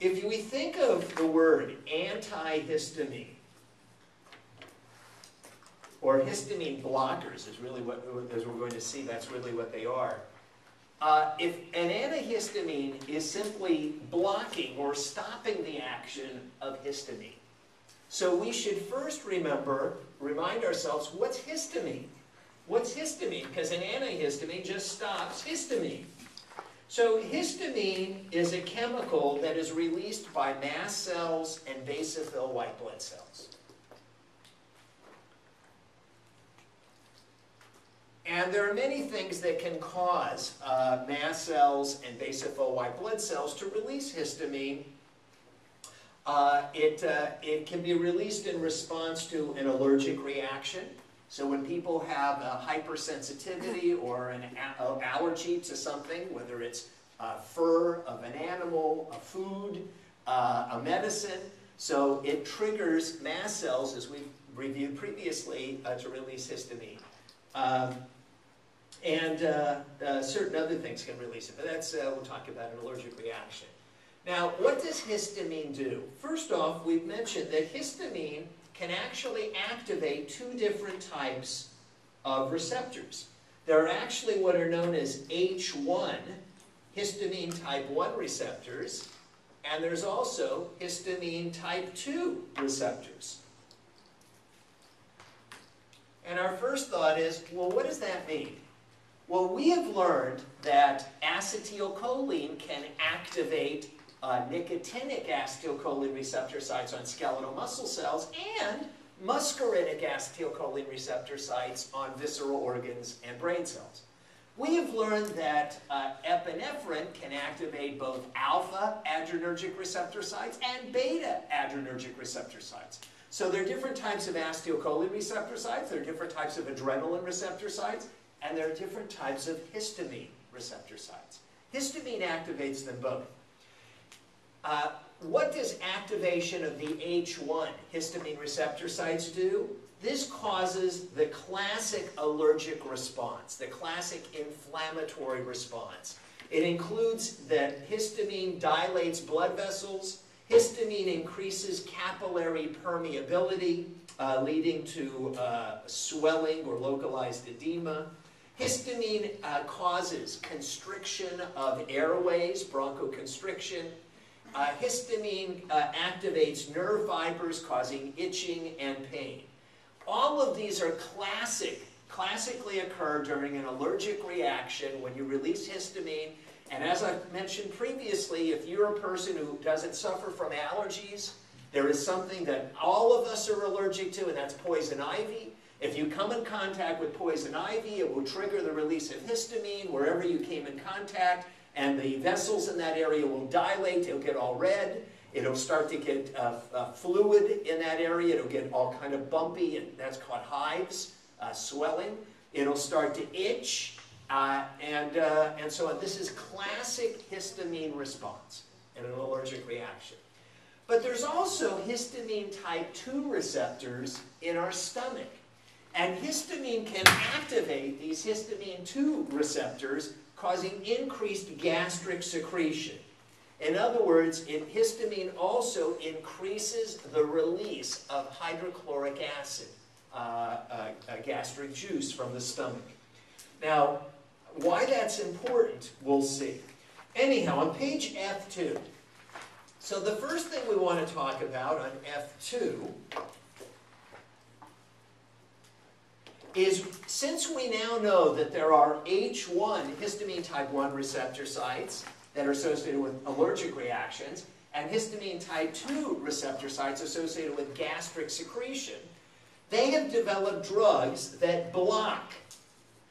if we think of the word antihistamine, or histamine blockers is really what, as we're going to see, that's really what they are. Uh, if an antihistamine is simply blocking or stopping the action of histamine. So we should first remember, remind ourselves, what's histamine? What's histamine? Because an antihistamine just stops histamine. So histamine is a chemical that is released by mast cells and basophil white blood cells. And there are many things that can cause uh, mast cells and basophil white blood cells to release histamine. Uh, it, uh, it can be released in response to an allergic reaction. So when people have a hypersensitivity or an allergy to something, whether it's fur of an animal, a food, uh, a medicine, so it triggers mast cells, as we've reviewed previously, uh, to release histamine. Um, and uh, uh, certain other things can release it, but that's, uh, we'll talk about an allergic reaction. Now, what does histamine do? First off, we've mentioned that histamine can actually activate two different types of receptors. There are actually what are known as H1, histamine type 1 receptors, and there's also histamine type 2 receptors. And our first thought is, well, what does that mean? Well, we have learned that acetylcholine can activate uh, nicotinic acetylcholine receptor sites on skeletal muscle cells and muscarinic acetylcholine receptor sites on visceral organs and brain cells. We have learned that uh, epinephrine can activate both alpha adrenergic receptor sites and beta adrenergic receptor sites. So there are different types of acetylcholine receptor sites, there are different types of adrenaline receptor sites, and there are different types of histamine receptor sites. Histamine activates them both. Uh, what does activation of the H1 histamine receptor sites do? This causes the classic allergic response, the classic inflammatory response. It includes that histamine dilates blood vessels, histamine increases capillary permeability, uh, leading to uh, swelling or localized edema. Histamine uh, causes constriction of airways, bronchoconstriction. Uh, histamine uh, activates nerve fibers, causing itching and pain. All of these are classic, classically occur during an allergic reaction when you release histamine. And as I mentioned previously, if you're a person who doesn't suffer from allergies, there is something that all of us are allergic to, and that's poison ivy. If you come in contact with poison ivy, it will trigger the release of histamine wherever you came in contact, and the vessels in that area will dilate, it'll get all red, it'll start to get uh, uh, fluid in that area, it'll get all kind of bumpy, and that's called hives, uh, swelling. It'll start to itch, uh, and, uh, and so on. This is classic histamine response in an allergic reaction. But there's also histamine type 2 receptors in our stomach. And histamine can activate these histamine 2 receptors, causing increased gastric secretion. In other words, histamine also increases the release of hydrochloric acid, uh, uh, gastric juice from the stomach. Now, why that's important, we'll see. Anyhow, on page F2, so the first thing we want to talk about on F2 is since we now know that there are H1 histamine type 1 receptor sites that are associated with allergic reactions and histamine type 2 receptor sites associated with gastric secretion, they have developed drugs that block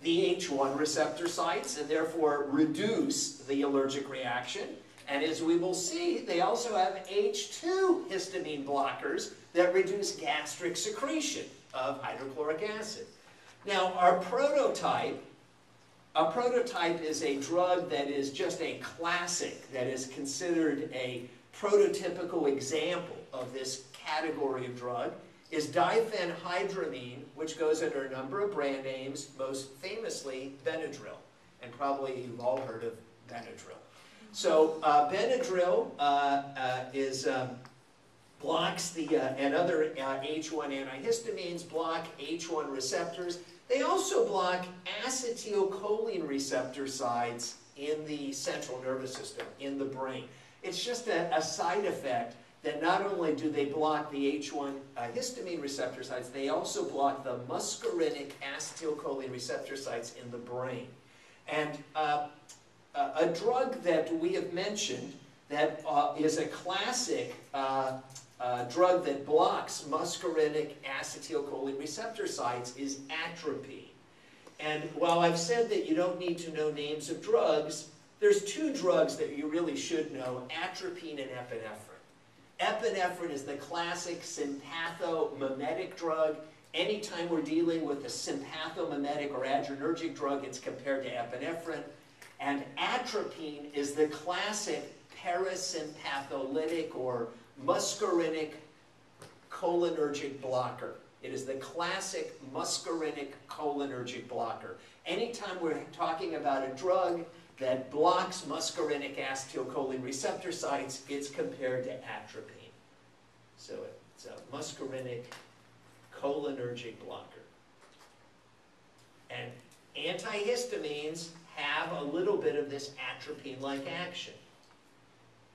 the H1 receptor sites and therefore reduce the allergic reaction. And as we will see, they also have H2 histamine blockers that reduce gastric secretion of hydrochloric acid. Now, our prototype, a prototype is a drug that is just a classic, that is considered a prototypical example of this category of drug, is diphenhydramine, which goes under a number of brand names, most famously Benadryl. And probably you've all heard of Benadryl. So uh, Benadryl uh, uh, is um, blocks the uh, and other H1 antihistamines block H1 receptors. They also block acetylcholine receptor sites in the central nervous system, in the brain. It's just a, a side effect that not only do they block the H1 uh, histamine receptor sites, they also block the muscarinic acetylcholine receptor sites in the brain. And uh, a drug that we have mentioned that uh, is a classic uh, uh, drug that blocks muscarinic acetylcholine receptor sites is atropine. And while I've said that you don't need to know names of drugs, there's two drugs that you really should know, atropine and epinephrine. Epinephrine is the classic sympathomimetic drug. Anytime we're dealing with a sympathomimetic or adrenergic drug, it's compared to epinephrine. And atropine is the classic parasympatholytic or muscarinic cholinergic blocker. It is the classic muscarinic cholinergic blocker. Anytime we're talking about a drug that blocks muscarinic acetylcholine receptor sites, it's compared to atropine. So it's a muscarinic cholinergic blocker. And antihistamines have a little bit of this atropine-like action.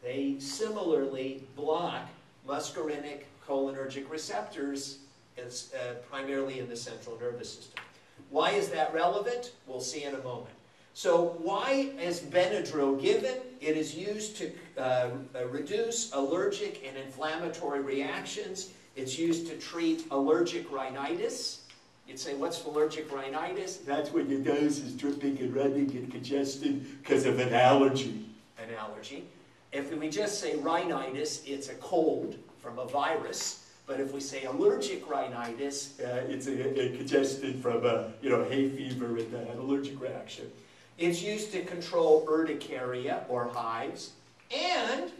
They similarly block muscarinic cholinergic receptors as, uh, primarily in the central nervous system. Why is that relevant? We'll see in a moment. So why is Benadryl given? It is used to uh, uh, reduce allergic and inflammatory reactions. It's used to treat allergic rhinitis. You'd say, what's allergic rhinitis? That's when your nose is dripping and running and congested because of an allergy. An allergy. If we just say rhinitis, it's a cold from a virus. But if we say allergic rhinitis, uh, it's a, a, congested from a you know hay fever and an allergic reaction. It's used to control urticaria or hives, and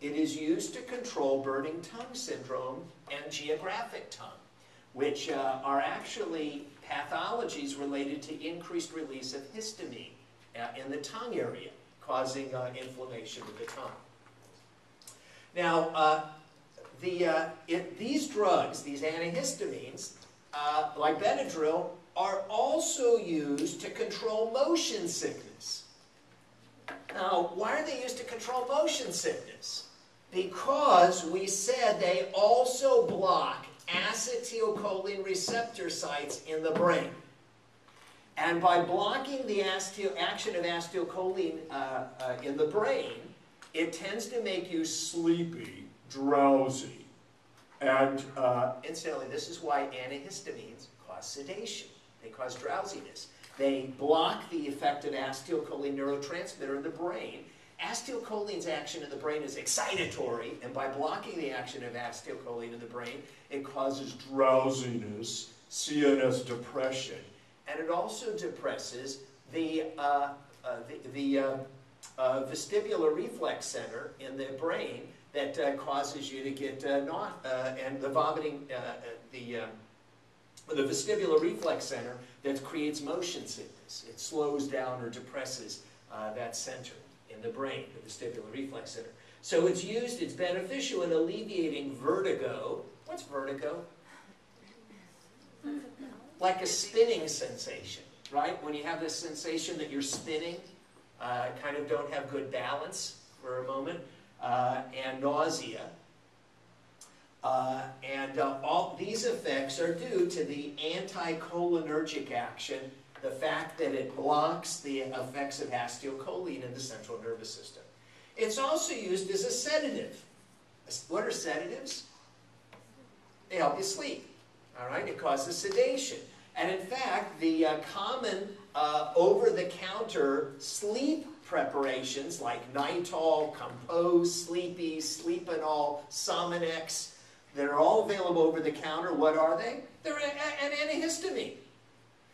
it is used to control burning tongue syndrome and geographic tongue, which uh, are actually pathologies related to increased release of histamine uh, in the tongue area causing uh, inflammation of the tongue. Now, uh, the, uh, it, these drugs, these antihistamines, like Benadryl, are also used to control motion sickness. Now, why are they used to control motion sickness? Because we said they also block acetylcholine receptor sites in the brain. And by blocking the action of acetylcholine uh, uh, in the brain, it tends to make you sleepy, drowsy. And uh, incidentally, this is why antihistamines cause sedation. They cause drowsiness. They block the effect of acetylcholine neurotransmitter in the brain. Acetylcholine's action in the brain is excitatory, and by blocking the action of acetylcholine in the brain, it causes drowsiness, CNS depression, and it also depresses the, uh, uh, the, the uh, uh vestibular reflex center in the brain that uh, causes you to get not, and the vomiting, the, the vestibular reflex center that creates motion sickness. It slows down or depresses that center in the brain, the vestibular reflex center. So it's used, it's beneficial in alleviating vertigo. What's vertigo? Like a spinning sensation, right? When you have this sensation that you're spinning, uh, kind of don't have good balance for a moment, uh, and nausea. Uh, and uh, all these effects are due to the anticholinergic action, the fact that it blocks the effects of acetylcholine in the central nervous system. It's also used as a sedative. What are sedatives? They help you sleep. All right, it causes sedation. And in fact, the uh, common uh, over-the-counter sleep preparations like Nytol, Compoz, Sleepy, Sleepinal, Sominex, that are all available over the counter, what are they? They're an antihistamine.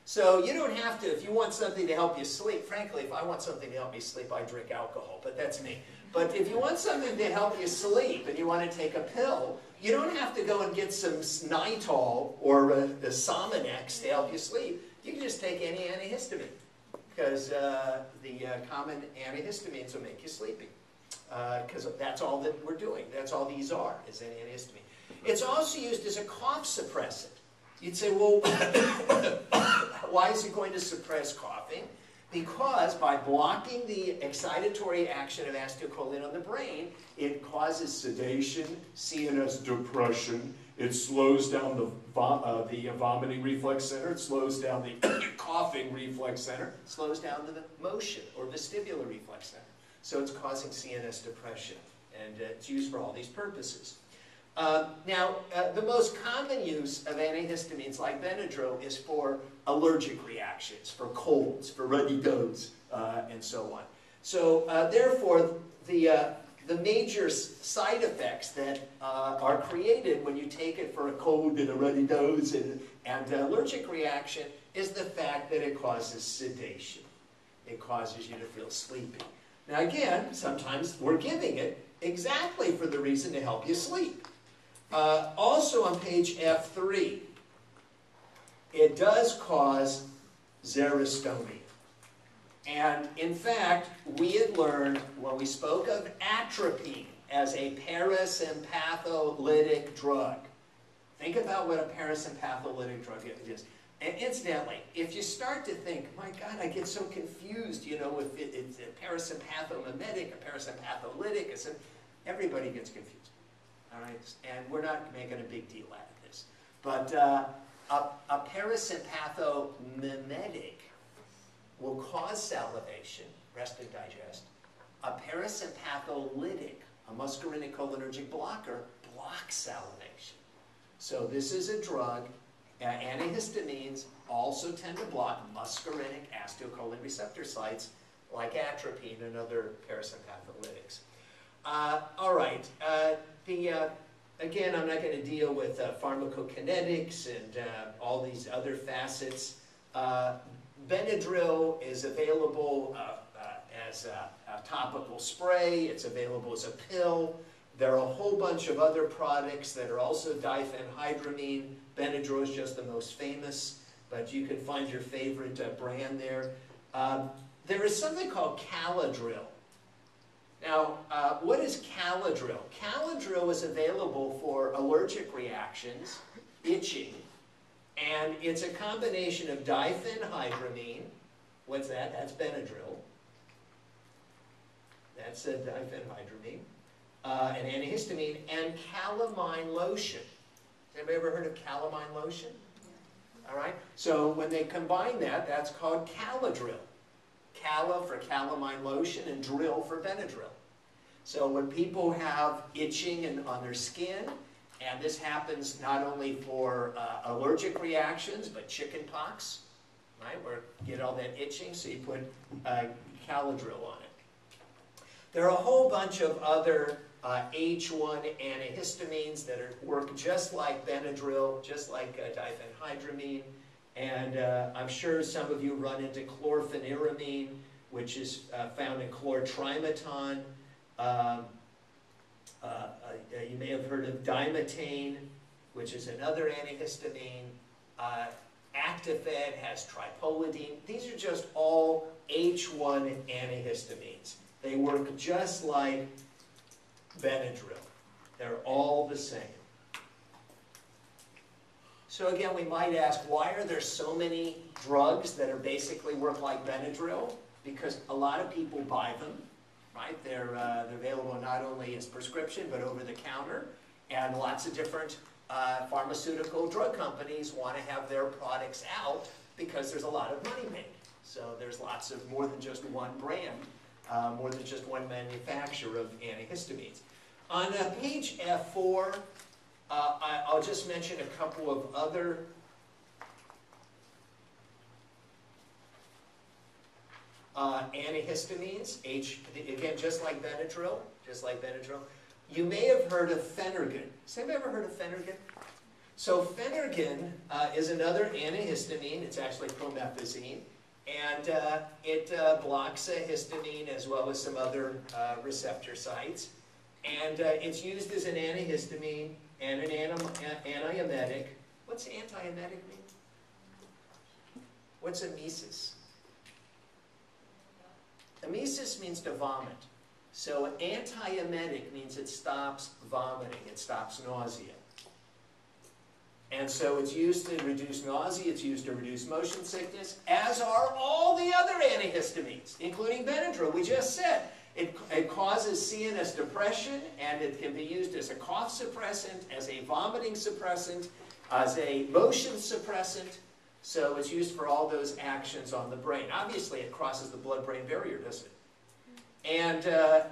So you don't have to, if you want something to help you sleep, frankly, if I want something to help me sleep, I drink alcohol, but that's me. But if you want something to help you sleep and you want to take a pill, you don't have to go and get some Nytol or a, a Sominex to help you sleep. You can just take any antihistamine. because uh, the uh, common antihistamines will make you sleepy. Because uh, that's all that we're doing. That's all these are, is an antihistamine. It's also used as a cough suppressant. You'd say, well, why is it going to suppress coughing? Because by blocking the excitatory action of acetylcholine on the brain, it causes sedation, CNS depression, it slows down the, uh, the vomiting reflex center, it slows down the coughing reflex center, slows down the motion or vestibular reflex center. So it's causing CNS depression, and uh, it's used for all these purposes. Uh, now, uh, the most common use of antihistamines like Benadryl is for allergic reactions, for colds, for runny nose, uh, and so on. So, uh, therefore, the, uh, the major side effects that uh, are created when you take it for a cold and a runny nose and, and allergic reaction is the fact that it causes sedation. It causes you to feel sleepy. Now, again, sometimes we're giving it exactly for the reason to help you sleep. Uh, also on page F3, it does cause xerostomia. And in fact, we had learned when we spoke of atropine as a parasympatholytic drug. Think about what a parasympatholytic drug is. And incidentally, if you start to think, my God, I get so confused, you know, if it, it's a parasympathomimetic, a parasympatholytic, everybody gets confused all right? And we're not making a big deal out of this. But uh, a, a parasympathomimetic will cause salivation, rest and digest. A parasympatholytic, a muscarinic cholinergic blocker, blocks salivation. So this is a drug. Uh, antihistamines also tend to block muscarinic acetylcholine receptor sites like atropine and other parasympatholytics. Uh, all right. Uh, the, uh, again, I'm not going to deal with uh, pharmacokinetics and uh, all these other facets. Uh, Benadryl is available uh, as a, a, topical spray. It's available as a pill. There are a whole bunch of other products that are also diphenhydramine. Benadryl is just the most famous, but you can find your favorite brand there. There is something called Caladryl. Now, uh, what is Caladryl? Caladryl is available for allergic reactions, itching, and it's a combination of diphenhydramine, what's that? That's Benadryl. That's a diphenhydramine, uh, an antihistamine, and calamine lotion. Has anybody ever heard of calamine lotion? All right, so when they combine that, that's called Caladryl. Cala for calamine lotion and drill for Benadryl. So when people have itching and, on their skin, and this happens not only for uh, allergic reactions, but chicken pox, right, where you get all that itching, so you put uh, on it. There are a whole bunch of other uh, H1 antihistamines that are, work just like Benadryl, just like uh, diphenhydramine, and uh, I'm sure some of you run into chlorpheniramine, which is uh, found in Chlor-Trimeton. Um, uh, uh, you may have heard of dimetane, which is another antihistamine. Uh, Actifed has triprolidine. These are just all H1 antihistamines. They work just like Benadryl. They're all the same. So again, we might ask, why are there so many drugs that are basically work like Benadryl? Because a lot of people buy them, right? They're, uh, they're available not only as prescription, but over the counter. And lots of different uh, pharmaceutical drug companies want to have their products out because there's a lot of money made. So there's lots of more than just one brand, uh, more than just one manufacturer of antihistamines. On uh, page F4, uh, I, will just mention a couple of other uh, antihistamines, H, again, just like Benadryl, just like Benadryl. You may have heard of Phenergan. Has anybody ever heard of Phenergan? So Phenergan uh, is another antihistamine. It's actually promethazine. And uh, it uh, blocks a histamine as well as some other uh, receptor sites. And uh, it's used as an antihistamine and an antiemetic. What's antiemetic mean? What's emesis? Emesis means to vomit. So antiemetic means it stops vomiting, it stops nausea. And so it's used to reduce nausea, it's used to reduce motion sickness, as are all the other antihistamines, including Benadryl, we just said. It, it, causes CNS depression, and it can be used as a cough suppressant, as a vomiting suppressant, as a motion suppressant. So it's used for all those actions on the brain. Obviously, it crosses the blood-brain barrier, doesn't it? And uh,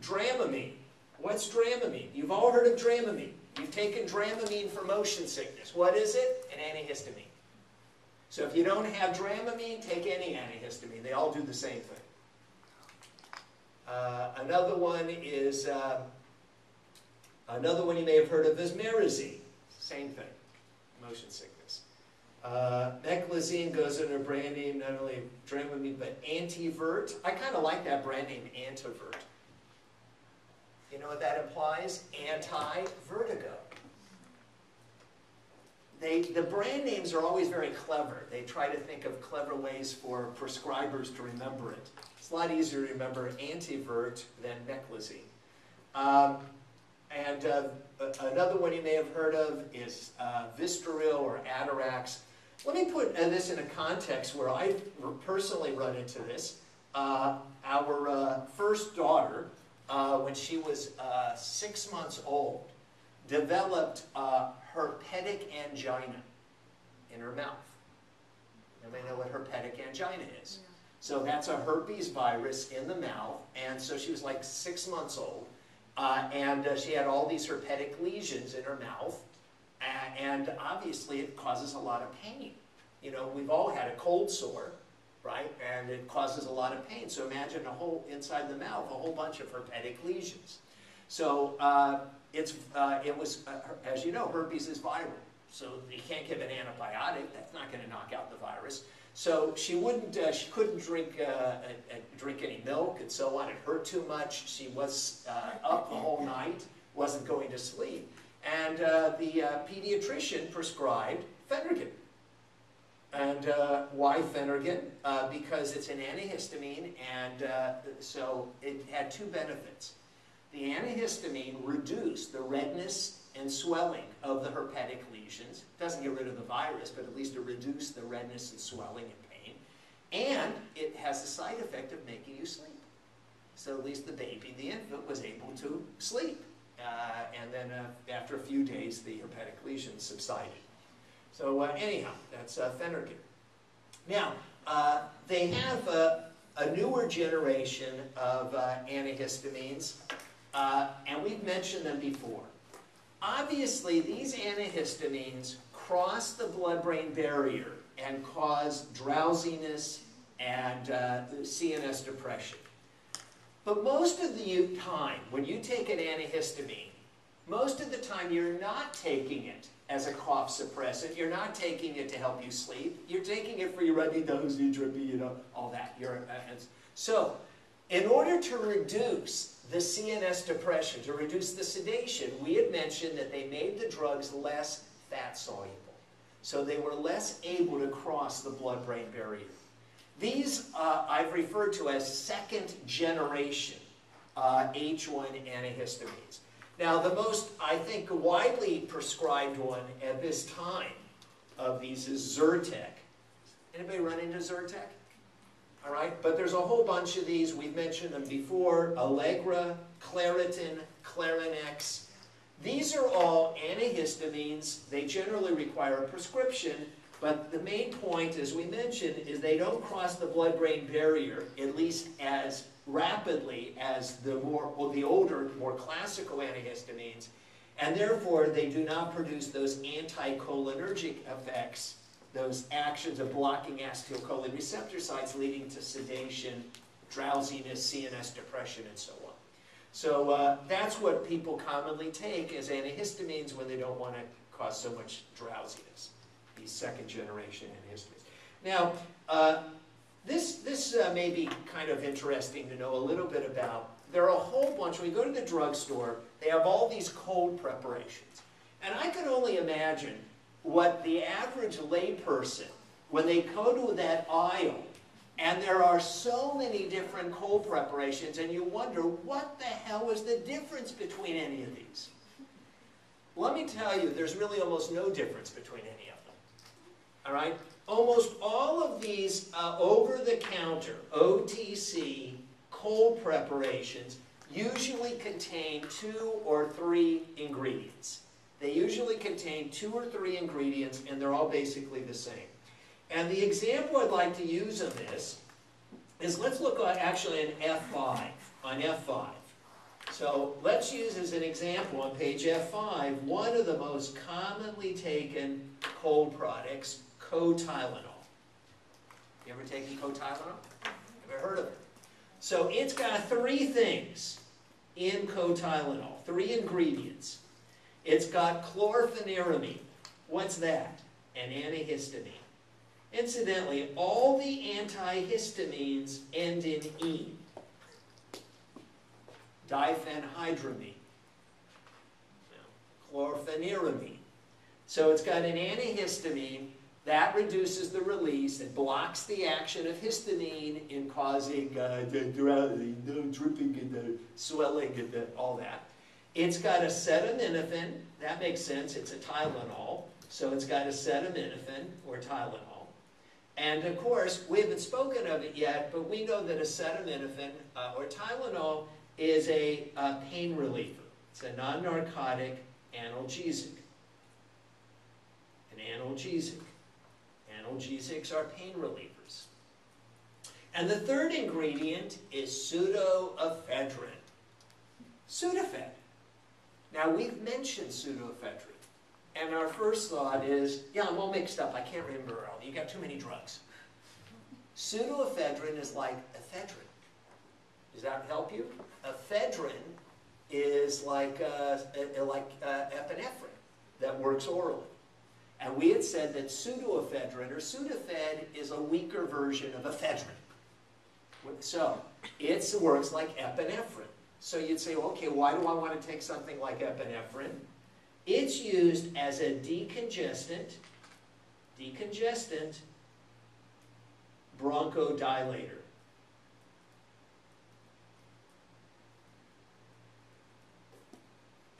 Dramamine. What's Dramamine? You've all heard of Dramamine. You've taken Dramamine for motion sickness. What is it? An antihistamine. So if you don't have Dramamine, take any antihistamine. They all do the same thing. Uh, another one is, uh, another one you may have heard of is Marezine. Same thing, motion sickness. Uh, Meclizine goes under a brand name, not only Dramamine, but Antivert. I kind of like that brand name, Antivert. You know what that implies? Anti-vertigo. They, the brand names are always very clever. They try to think of clever ways for prescribers to remember it. It's a lot easier to remember Antivert than Meclizine. Um, and uh, another one you may have heard of is uh, Vistaril or Atarax. Let me put uh, this in a context where I personally run into this. Uh, our uh, first daughter, uh, when she was uh, six months old, developed uh, herpetic angina in her mouth. Anybody know what herpetic angina is? Yeah. So that's a herpes virus in the mouth, and so she was like six months old, uh, and uh, she had all these herpetic lesions in her mouth, and obviously it causes a lot of pain. You know, we've all had a cold sore, right? And it causes a lot of pain. So imagine a whole, inside the mouth, a whole bunch of herpetic lesions. So uh, it's, uh, it was, uh, as you know, herpes is viral. So you can't give an antibiotic. That's not going to knock out the virus. So she wouldn't, uh, she couldn't drink, uh, a, a drink any milk and so on. It hurt too much. She was uh, up the whole night, wasn't going to sleep. And the pediatrician prescribed Phenergan. And uh, why Phenergan? Uh, because it's an antihistamine, and uh, so it had two benefits. The antihistamine reduced the redness and swelling of the herpetic lesions. It doesn't get rid of the virus, but at least it reduced the redness and swelling and pain. And it has the side effect of making you sleep. So at least the baby, the infant, was able to sleep. Uh, and then uh, after a few days, the herpetic lesions subsided. So uh, anyhow, that's uh, Phenergan. Now, they have a, newer generation of antihistamines, and we've mentioned them before. Obviously, these antihistamines cross the blood-brain barrier and cause drowsiness and uh, CNS depression. But most of the time, when you take an antihistamine, most of the time you're not taking it as a cough suppressant. You're not taking it to help you sleep. You're taking it for your runny nosy, drippy, you know, all that. Uh, so, in order to reduce the CNS depression, to reduce the sedation, we had mentioned that they made the drugs less fat soluble. So they were less able to cross the blood-brain barrier. These uh, I've referred to as second generation uh, H1 antihistamines. Now, the most, I think, widely prescribed one at this time of these is Zyrtec. Anybody run into Zyrtec? All right, but there's a whole bunch of these. We've mentioned them before. Allegra, Claritin, Clarinex. These are all antihistamines. They generally require a prescription, but the main point, as we mentioned, is they don't cross the blood-brain barrier, at least as rapidly as the more or the older, more classical antihistamines, and therefore they do not produce those anticholinergic effects, those actions of blocking acetylcholine receptor sites leading to sedation, drowsiness, CNS depression, and so on. So uh, that's what people commonly take as antihistamines when they don't want to cause so much drowsiness, these second generation in history. Now, uh, this, this uh, may be kind of interesting to know a little bit about. There are a whole bunch, when you go to the drugstore, they have all these cold preparations. And I can only imagine what the average layperson, when they go to that aisle, And there are so many different cold preparations, and you wonder, what the hell is the difference between any of these? Let me tell you, there's really almost no difference between any of them. All right? Almost all of these uh, over-the-counter, OTC, cold preparations usually contain two or three ingredients. They usually contain two or three ingredients, and they're all basically the same. And the example I'd like to use of this is let's look at actually an F5, on F5. So let's use as an example on page F5, one of the most commonly taken cold products, co-Tylenol. You ever taken co-Tylenol? Ever heard of it? So it's got three things in co-Tylenol, three ingredients. It's got chlorpheniramine. What's that? An antihistamine. Incidentally, all the antihistamines end in E diphenhydramine, chlorpheniramine. So it's got an antihistamine that reduces the release and blocks the action of histamine in causing uh, the dripping and the swelling and the, all that. It's got acetaminophen. That makes sense. It's a Tylenol. So it's got acetaminophen or Tylenol. And of course, we haven't spoken of it yet, but we know that acetaminophen uh, or Tylenol is a, a pain reliever. It's a non-narcotic analgesic. An analgesic. Analgesics are pain relievers. And the third ingredient is pseudoephedrine. Sudafed. Now, we've mentioned pseudoephedrine. And our first thought is, yeah, I'm all mixed up. I can't remember all. You got too many drugs. Pseudoephedrine is like ephedrine. Does that help you? Ephedrine is like, uh, like uh, epinephrine that works orally. And we had said that pseudoephedrine or Sudafed is a weaker version of ephedrine. So it works like epinephrine. So you'd say, okay, why do I want to take something like epinephrine? It's used as a decongestant, decongestant bronchodilator.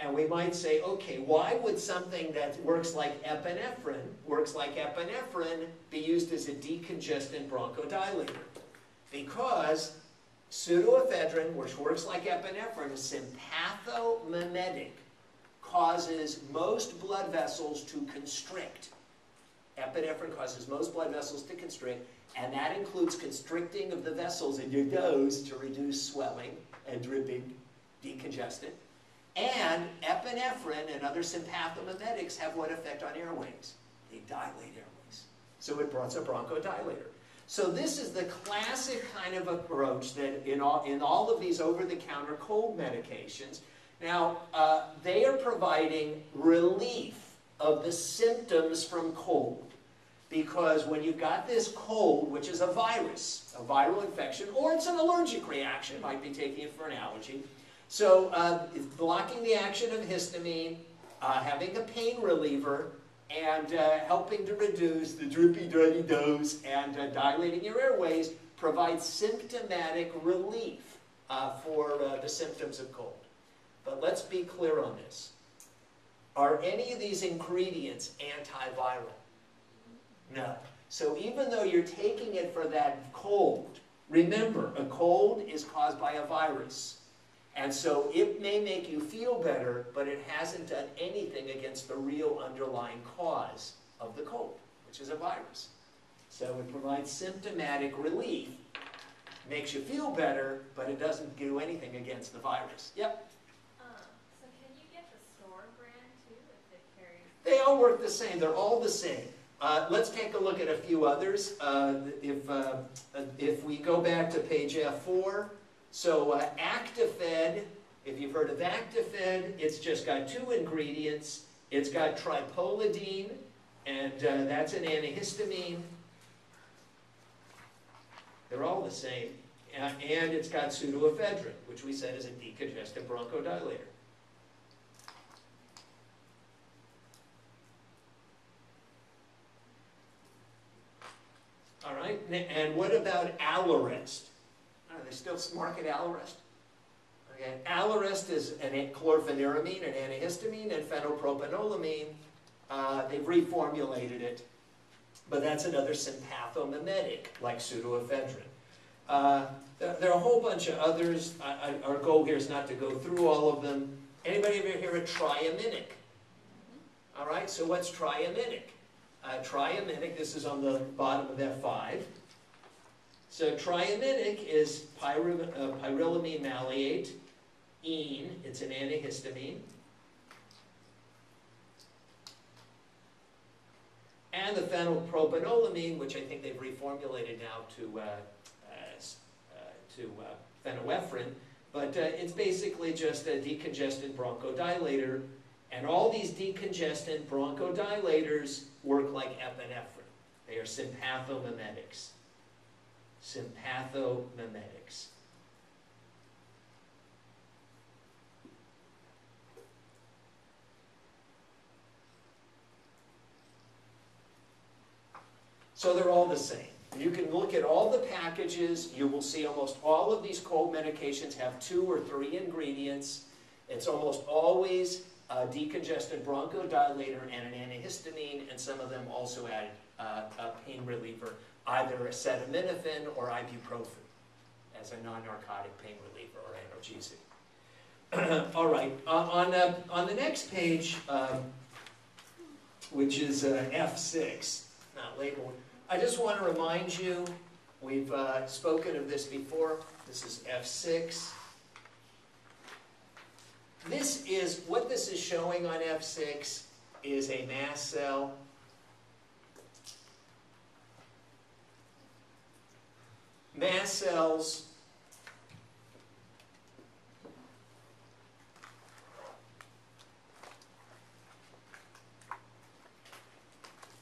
And we might say, okay, why would something that works like epinephrine, works like epinephrine, be used as a decongestant bronchodilator? Because pseudoephedrine, which works like epinephrine, is sympathomimetic, causes most blood vessels to constrict. Epinephrine causes most blood vessels to constrict, and that includes constricting of the vessels in your nose to reduce swelling and dripping, decongestant. And epinephrine and other sympathomimetics have what effect on airways? They dilate airways. So it brought a bronchodilator. So this is the classic kind of approach that in all, in all of these over-the-counter cold medications, now uh, they are providing relief of the symptoms from cold. Because when you've got this cold, which is a virus, a viral infection, or it's an allergic reaction, might be taking it for an allergy, so uh, blocking the action of histamine, uh, having a pain reliever, and uh, helping to reduce the droopy, dirty nose and uh, dilating your airways provides symptomatic relief uh, for uh, the symptoms of cold. But let's be clear on this. Are any of these ingredients antiviral? No. So even though you're taking it for that cold, remember, a cold is caused by a virus. And so it may make you feel better, but it hasn't done anything against the real underlying cause of the cold, which is a virus. So it provides symptomatic relief, makes you feel better, but it doesn't do anything against the virus. Yep? Uh, so can you get the store brand too if it carries? They all work the same. They're all the same. Uh, let's take a look at a few others. Uh, if, uh, if we go back to page F4, so uh, Actifed, if you've heard of Actifed, it's just got two ingredients. It's got triprolidine, and uh, that's an antihistamine. They're all the same. Uh, and it's got pseudoephedrine, which we said is a decongestant bronchodilator. All right, and what about Allarest? Still market Allarest? Okay, Allarest is an chlorpheniramine, an antihistamine, and phenylpropanolamine. Uh, they've reformulated it, but that's another sympathomimetic, like pseudoephedrine. Uh, there, there, are a whole bunch of others. I, I, our goal here is not to go through all of them. Anybody ever hear of triaminic? All right, so what's triaminic? Uh, triaminic, this is on the bottom of F5. So triaminic is pyr uh, pyrilamine maleate, ene, it's an antihistamine. And the phenylpropanolamine, which I think they've reformulated now to, uh, uh, to uh, phenylephrine, but uh, it's basically just a decongestant bronchodilator and all these decongestant bronchodilators work like epinephrine. They are sympathomimetics. Sympathomimetics. So they're all the same. You can look at all the packages. You will see almost all of these cold medications have two or three ingredients. It's almost always a decongestant bronchodilator and an antihistamine, and some of them also add a pain reliever, either acetaminophen or ibuprofen as a non-narcotic pain reliever or analgesic. All right, uh, on, uh, on the next page, um, which is uh, F6, not labeled, I just want to remind you, we've uh, spoken of this before, this is F6. This is, what this is showing on F6 is a mast cell. Mast cells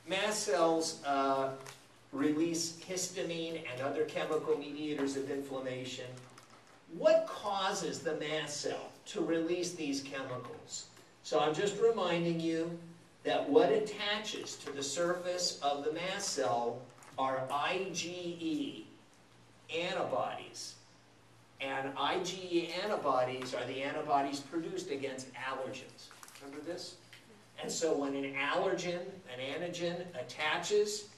mast cells uh, release histamine and other chemical mediators of inflammation. What causes the mast cell to release these chemicals? So I'm just reminding you that what attaches to the surface of the mast cell are IgE antibodies. And IgE antibodies are the antibodies produced against allergens. Remember this? And so when an allergen, an antigen, attaches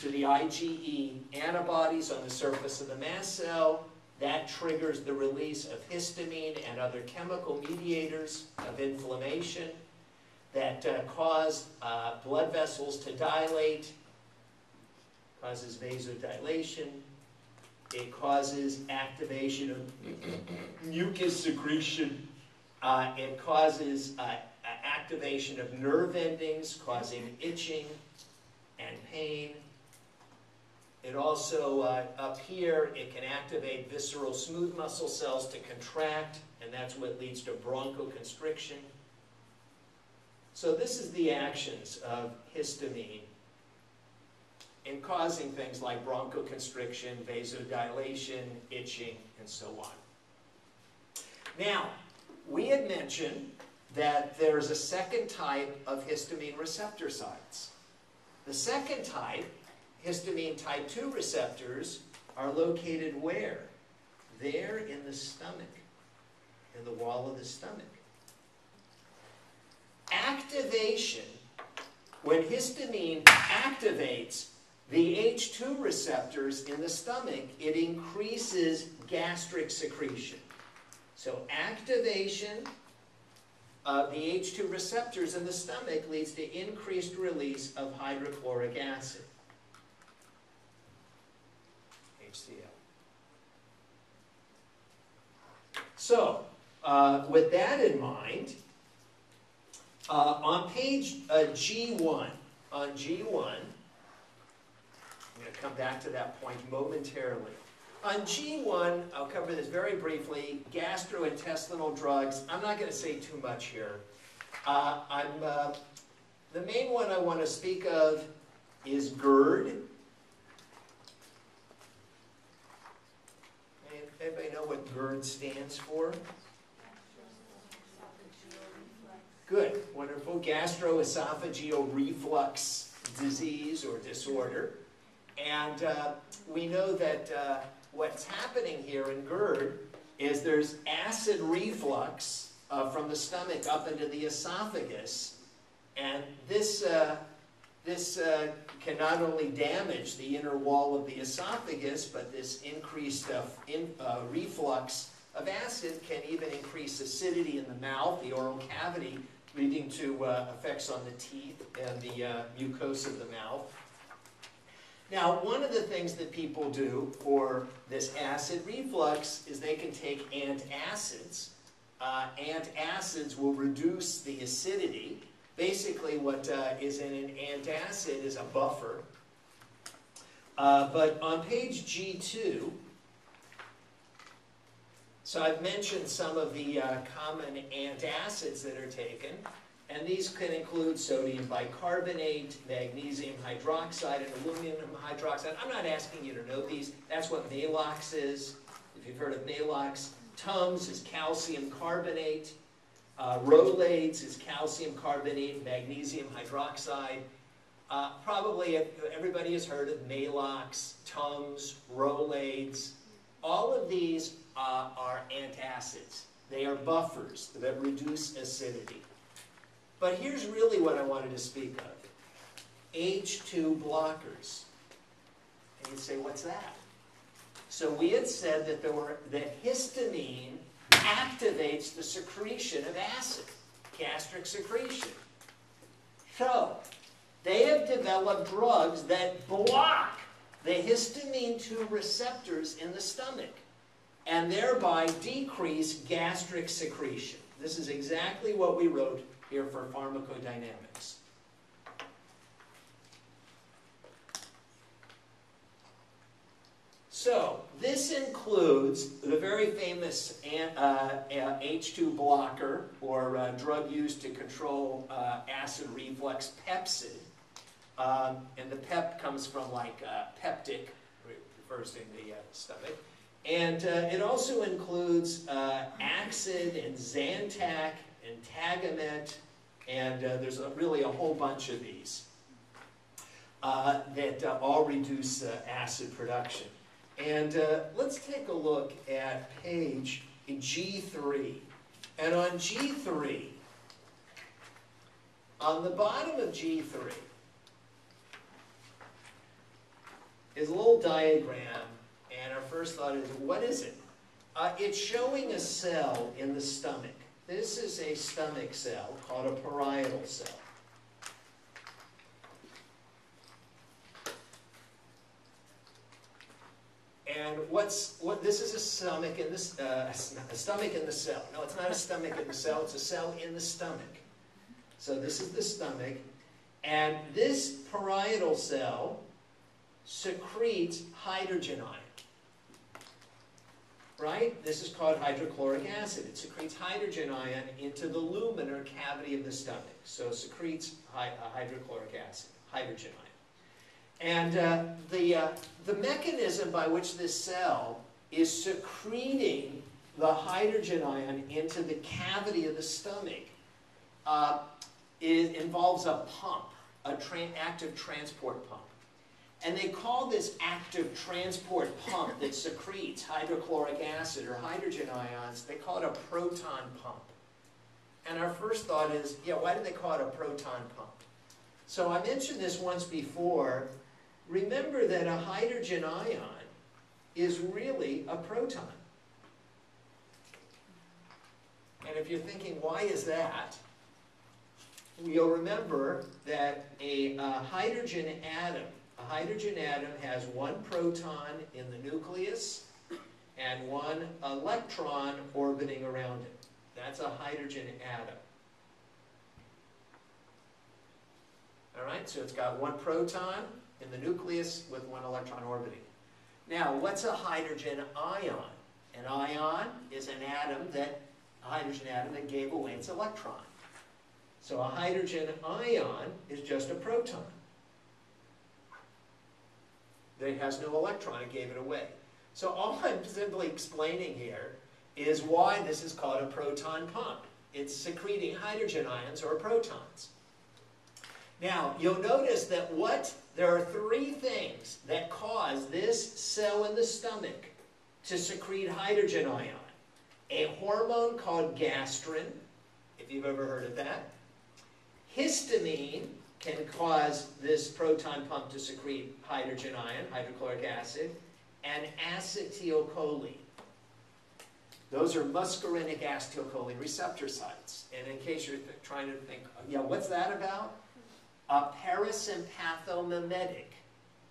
to the IgE antibodies on the surface of the mast cell, that triggers the release of histamine and other chemical mediators of inflammation that uh, cause uh, blood vessels to dilate, causes vasodilation, it causes activation of mucus secretion, uh, it causes uh, activation of nerve endings, causing itching and pain, it also, uh, up here, it can activate visceral smooth muscle cells to contract, and that's what leads to bronchoconstriction. So this is the actions of histamine in causing things like bronchoconstriction, vasodilation, itching, and so on. Now, we had mentioned that there's a second type of histamine receptor sites. The second type histamine type 2 receptors are located where? There in the stomach, in the wall of the stomach. Activation, when histamine activates the H2 receptors in the stomach, it increases gastric secretion. So activation of the H2 receptors in the stomach leads to increased release of hydrochloric acid. HCl. So, uh, with that in mind, uh, on page uh, G1, on G1, I'm going to come back to that point momentarily. On G1, I'll cover this very briefly, gastrointestinal drugs. I'm not going to say too much here. Uh, I'm, uh, the main one I want to speak of is GERD. Anybody know what GERD stands for? Good, wonderful. Gastroesophageal reflux disease or disorder. And uh, we know that uh, what's happening here in GERD is there's acid reflux uh, from the stomach up into the esophagus. And this, uh, this uh, can not only damage the inner wall of the esophagus, but this increased uh, in, reflux of acid can even increase acidity in the mouth, the oral cavity, leading to effects on the teeth and the mucosa of the mouth. Now, one of the things that people do for this acid reflux is they can take antacids. Uh, antacids will reduce the acidity. Basically, what uh, is in an antacid is a buffer. Uh, but on page G2, so I've mentioned some of the uh, common antacids that are taken, and these can include sodium bicarbonate, magnesium hydroxide, and aluminum hydroxide. I'm not asking you to know these. That's what Maalox is, if you've heard of Maalox. Tums is calcium carbonate. Uh, Rolaids is calcium carbonate, magnesium hydroxide. Uh, probably everybody has heard of Maalox, Tums, Rolaids. All of these uh, are antacids. They are buffers that reduce acidity. But here's really what I wanted to speak of. H2 blockers. And you'd say, what's that? So we had said that, there were, that histamine activates the secretion of acid, gastric secretion. So, they have developed drugs that block the histamine 2 receptors in the stomach and thereby decrease gastric secretion. This is exactly what we wrote here for pharmacodynamics. So, this includes the very famous uh, H2 uh, blocker, or uh, drug used to control uh, acid reflux, Pepcid. Um, and the pep comes from like uh, peptic, refers to the uh, stomach. And uh, it also includes uh, Axid and Zantac and and uh, there's a, really a whole bunch of these uh, that uh, all reduce uh, acid production. And let's take a look at page G3. And on G3, on the bottom of G3, is a little diagram and our first thought is, what is it? Uh, it's showing a cell in the stomach. This is a stomach cell called a parietal cell. And what's what? This is a stomach in this uh, a stomach in the cell. No, it's not a stomach in the cell. It's a cell in the stomach. So this is the stomach, and this parietal cell secretes hydrogen ions right? This is called hydrochloric acid. It secretes hydrogen ion into the luminar cavity of the stomach. So secretes uh, hydrochloric acid, hydrogen ion. And uh, the, uh, the mechanism by which this cell is secreting the hydrogen ion into the cavity of the stomach uh, it involves a pump, a tra active transport pump. And they call this active transport pump that secretes hydrochloric acid or hydrogen ions, they call it a proton pump. And our first thought is, yeah, why do they call it a proton pump? So I mentioned this once before. Remember that a hydrogen ion is really a proton. And if you're thinking, why is that? You'll remember that a uh, hydrogen atom a hydrogen atom has one proton in the nucleus and one electron orbiting around it. That's a hydrogen atom. All right, so it's got one proton in the nucleus with one electron orbiting. Now, what's a hydrogen ion? An ion is an atom that, a hydrogen atom that gave away its electron. So a hydrogen ion is just a proton that it has no electron, it gave it away. So all I'm simply explaining here is why this is called a proton pump. It's secreting hydrogen ions or protons. Now, you'll notice that what, there are three things that cause this cell in the stomach to secrete hydrogen ion. A hormone called gastrin, if you've ever heard of that. Histamine can cause this proton pump to secrete hydrogen ion, hydrochloric acid, and acetylcholine. Those are muscarinic acetylcholine receptor sites. And in case you're trying to think, yeah, what's that about? A parasympathomimetic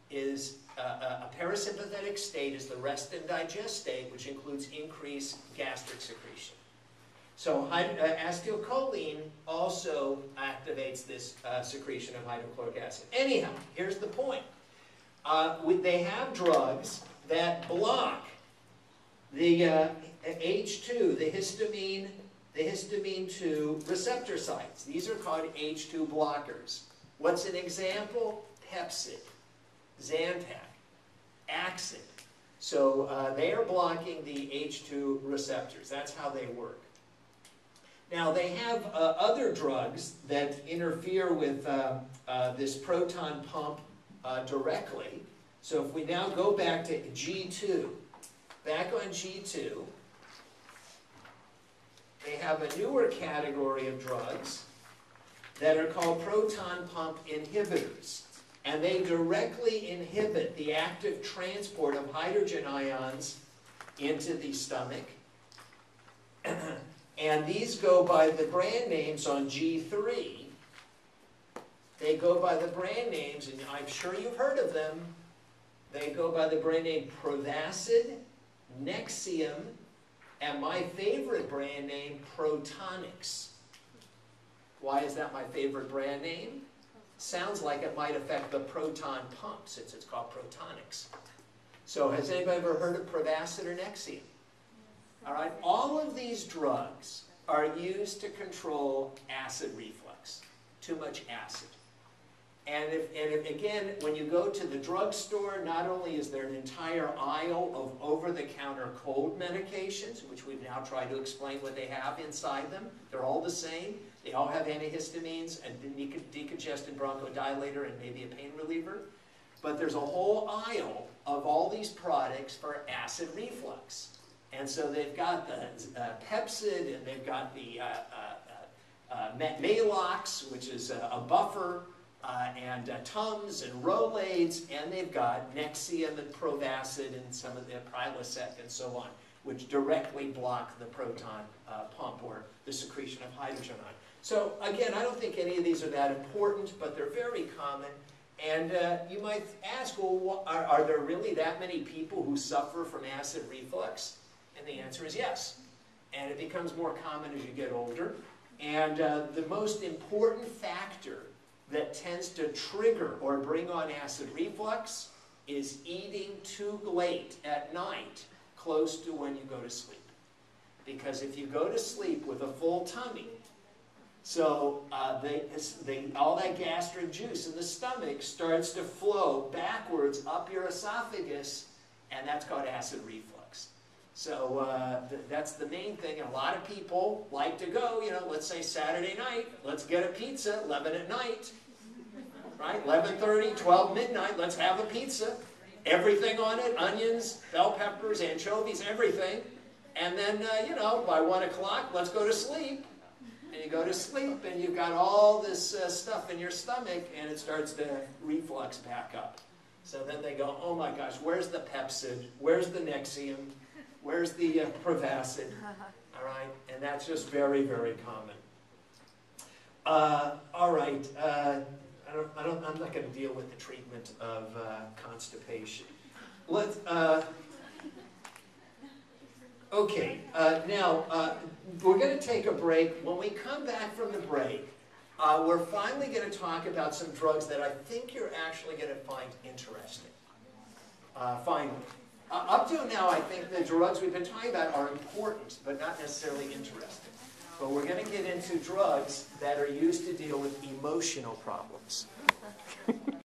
is uh, a parasympathetic state is the rest and digest state, which includes increased gastric secretion. So uh, acetylcholine also activates this uh, secretion of hydrochloric acid. Anyhow, here's the point. Uh, we, they have drugs that block the uh, H2, the histamine, the histamine 2 receptor sites. These are called H2 blockers. What's an example? Pepcid, Zantac, Axid. So uh, they are blocking the H2 receptors. That's how they work. Now, they have uh, other drugs that interfere with uh, uh, this proton pump uh, directly. So if we now go back to G2, back on G2, they have a newer category of drugs that are called proton pump inhibitors. And they directly inhibit the active transport of hydrogen ions into the stomach. and these go by the brand names on G3. They go by the brand names, and I'm sure you've heard of them. They go by the brand name Prevacid, Nexium, and my favorite brand name, Protonix. Why is that my favorite brand name? Sounds like it might affect the proton pump since it's called Protonix. So has anybody ever heard of Prevacid or Nexium? All right, all of these drugs are used to control acid reflux, too much acid. And, if, and if, again, when you go to the drugstore, not only is there an entire aisle of over-the-counter cold medications, which we've now tried to explain what they have inside them. They're all the same. They all have antihistamines and decongestant bronchodilator and maybe a pain reliever. But there's a whole aisle of all these products for acid reflux. And so they've got the uh, Pepcid and they've got the uh, uh, uh, uh which is a buffer uh, and Tums and Rolaids, and they've got Nexium and Prevacid and some of the Prilosec and so on, which directly block the proton pump or the secretion of hydrogen ion. So again, I don't think any of these are that important, but they're very common. And uh, you might ask, well, are, are there really that many people who suffer from acid reflux? And the answer is yes. And it becomes more common as you get older. And uh, the most important factor that tends to trigger or bring on acid reflux is eating too late at night, close to when you go to sleep. Because if you go to sleep with a full tummy, so uh, they, they, all that gastric juice in the stomach starts to flow backwards up your esophagus, and that's called acid reflux. So uh, th that's the main thing. And a lot of people like to go, you know, let's say Saturday night, let's get a pizza, 11 at night, right? 11.30, 12 midnight, let's have a pizza. Everything on it, onions, bell peppers, anchovies, everything. And then, uh, you know, by 1 o'clock, let's go to sleep. And you go to sleep and you've got all this uh, stuff in your stomach and it starts to reflux back up. So then they go, oh my gosh, where's the Pepcid? Where's the Nexium? Where's the uh, Prevacid? All right, and that's just very, very common. Uh, all right, uh, I don't, I don't, I'm not going to deal with the treatment of uh, constipation. Let's, uh, okay, uh, now uh, we're going to take a break. When we come back from the break, we're finally going to talk about some drugs that I think you're actually going to find interesting. finally. Uh, up to now, I think the drugs we've been talking about are important, but not necessarily interesting. But we're going to get into drugs that are used to deal with emotional problems.